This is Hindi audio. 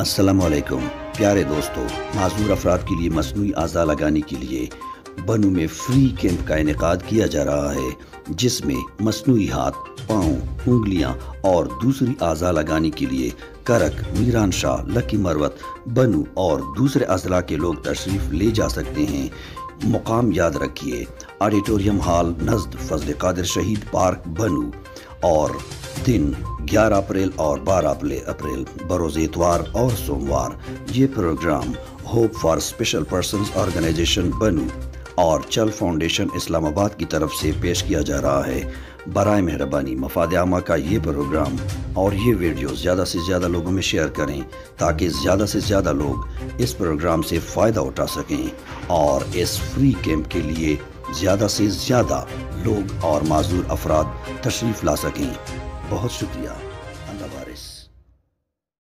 असलकुम प्यारे दोस्तों, माजूर अफराद के लिए मसनू अज़ा लगाने के लिए बनू में फ्री कैंप का इनका किया जा रहा है, जिसमें मसनू हाथ, पाँव, उंगलियाँ और दूसरी अज़ा लगाने के लिए करक, मीरान शाह, लकी मरवत, बनू और दूसरे अजला के लोग तशरीफ़ ले जा सकते हैं। मुकाम याद रखिए, ऑडिटोरियम हॉल, नजद फजल कादिर शहीद पार्क, बनू और दिन 11 अप्रैल और 12 अप्रैल, बरोज़ इतवार और सोमवार। ये program hope for special person organization Bannu और चल फाउंडेशन इस्लामाबाद की तरफ़ से पेश किया जा रहा है। बर मेहरबानी, मफाद आमा का ये प्रोग्राम और ये वीडियो ज़्यादा से ज़्यादा लोगों में शेयर करें ताकि ज़्यादा से ज़्यादा लोग इस प्रोग्राम से फ़ायदा उठा सकें और इस फ्री कैंप के लिए ज़्यादा से ज़्यादा लोग और माजूर अफराद तशरीफ़ ला सकें। बहुत शुक्रिया अल्लाह वारिस